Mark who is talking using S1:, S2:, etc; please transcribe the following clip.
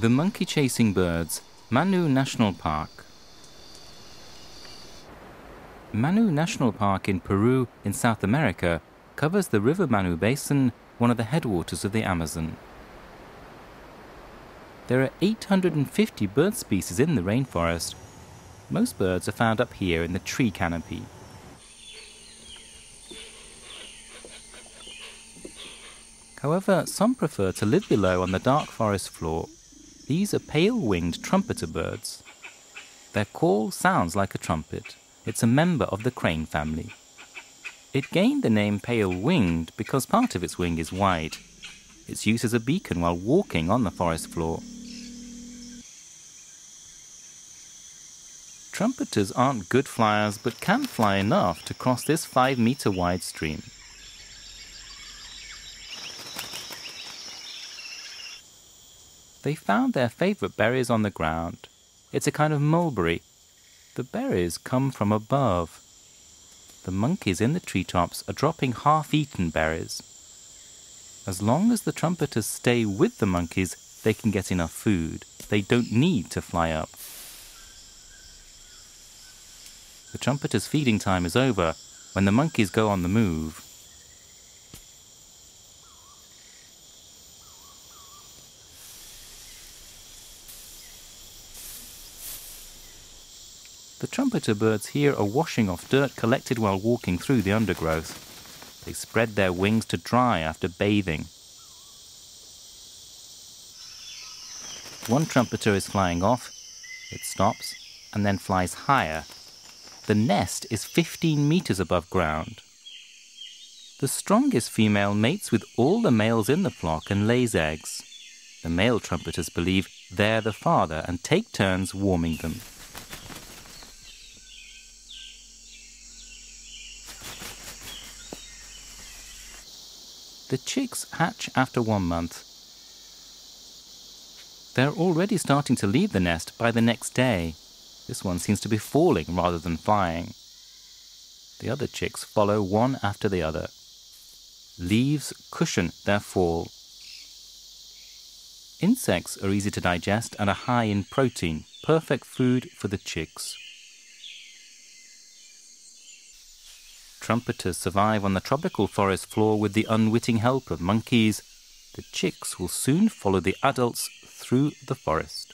S1: The monkey chasing birds, Manu National Park. Manu National Park in Peru, in South America, covers the River Manu Basin, one of the headwaters of the Amazon. There are 850 bird species in the rainforest. Most birds are found up here in the tree canopy. However, some prefer to live below on the dark forest floor. These are pale-winged trumpeter birds. Their call sounds like a trumpet. It's a member of the crane family. It gained the name pale-winged because part of its wing is wide. It's used as a beacon while walking on the forest floor. Trumpeters aren't good flyers but can fly enough to cross this 5 meter wide stream. They found their favorite berries on the ground. It's a kind of mulberry. The berries come from above. The monkeys in the treetops are dropping half eaten berries. As long as the trumpeters stay with the monkeys, they can get enough food. They don't need to fly up. The trumpeters' feeding time is over when the monkeys go on the move. The trumpeter birds here are washing off dirt collected while walking through the undergrowth. They spread their wings to dry after bathing. One trumpeter is flying off, it stops, and then flies higher. The nest is 15 meters above ground. The strongest female mates with all the males in the flock and lays eggs. The male trumpeters believe they're the father and take turns warming them. The chicks hatch after one month. They're already starting to leave the nest by the next day. This one seems to be falling rather than flying. The other chicks follow one after the other. Leaves cushion their fall. Insects are easy to digest and are high in protein, perfect food for the chicks. Trumpeters survive on the tropical forest floor with the unwitting help of monkeys, the chicks will soon follow the adults through the forest.